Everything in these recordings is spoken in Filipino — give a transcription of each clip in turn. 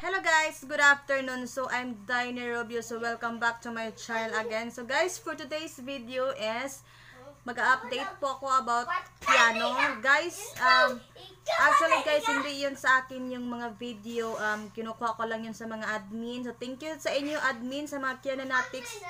Hello guys, good afternoon. So I'm Diney Rubio. So welcome back to my channel again. So guys, for today's video is mag-update po ako about piano. Guys, um actually guys, hindi yun sa akin yung mga video. Um kinukuha ko lang yun sa mga admin. So thank you sa inyo admin sa mga Kianonatics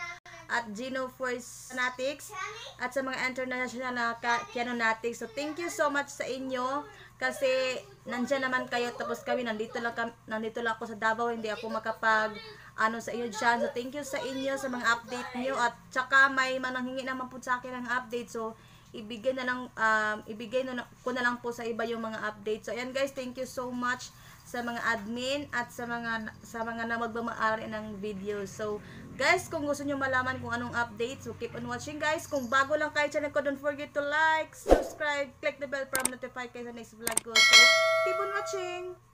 at Gino Force Fanatics at sa mga international na Kianonatics. So thank you so much sa inyo kasi nandiyan naman kayo tapos kami nandito lang kam- nandito lang ako sa Davao hindi ako makapag ano sa inyo dyan. So thank you sa inyo sa mga update niyo at saka may mananghingi naman po sa akin ng update. So ibigay na lang um, ibigay na, ko na lang po sa iba yung mga update. So ayan guys, thank you so much sa mga admin at sa mga sa mga na magmamaari ng video. So guys, kung gusto niyo malaman kung anong update, so keep on watching guys. Kung bago lang kayo channel ko, don't forget to like, subscribe, click the bell para notify kayo sa next vlog ko. So keep on watching.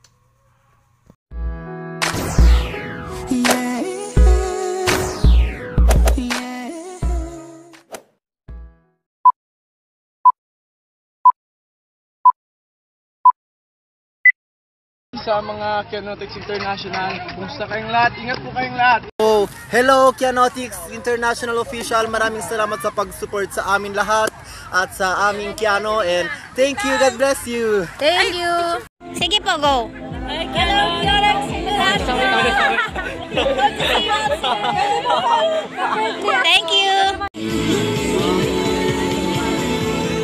Sa mga Kianotics International. Kumusta kayong lahat? Ingat po kayong lahat. So, hello Kianotics International Official. Maraming salamat sa pag-support sa amin lahat at sa aming Kiano and thank you, God bless you. Thank you. Sige po, go. Hello, Kyorex Thank you.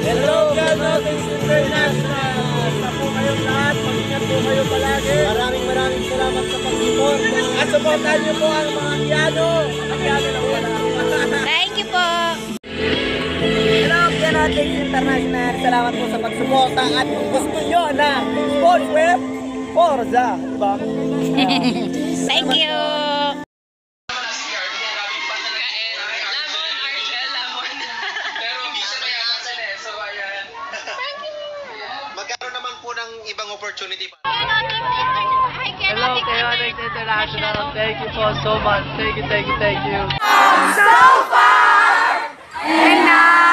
Hello Kianotics International. Sa po kayo palagi. Maraming maraming salamat sa pag-support. At supportan niyo po ang mga Kiano. Ang Kiano lang wala. Thank you po. Hello Kianotics International. Salamat po sa pagsuporta at kung gusto nyo na sportswear, Forza. Diba? Thank you. Ibang opportunity pa. Hello, Kianotics International. Thank you for so much. Thank you, thank you, thank you. Bakit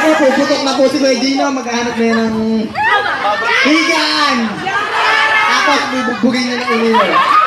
Po, puputok na po si Kuya Gino. Maghahanap na yan ng higaan. Tapos bubugbugin niya ng ulo.